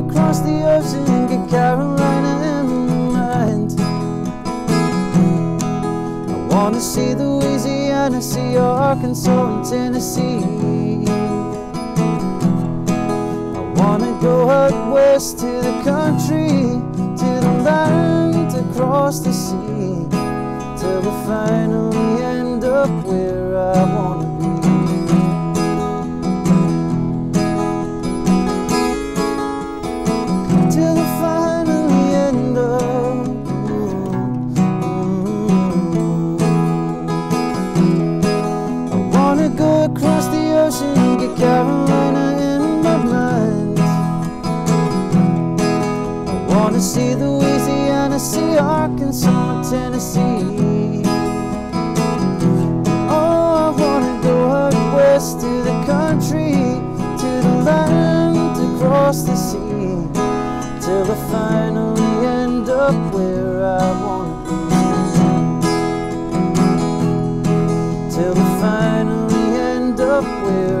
across the ocean and get Carolina in mind. I wanna see Louisiana, see Arkansas and Tennessee. I wanna go out west to the country, to the land across the sea, till we finally end up where I wanna the ocean Carolina in my mind. I wanna see Louisiana, see Arkansas, Tennessee. Oh, I wanna go out west to the country, to the land across the sea till I finally end up where I wanna be. Till I finally end up